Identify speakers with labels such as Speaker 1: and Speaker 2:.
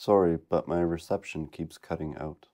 Speaker 1: Sorry, but my reception keeps cutting out.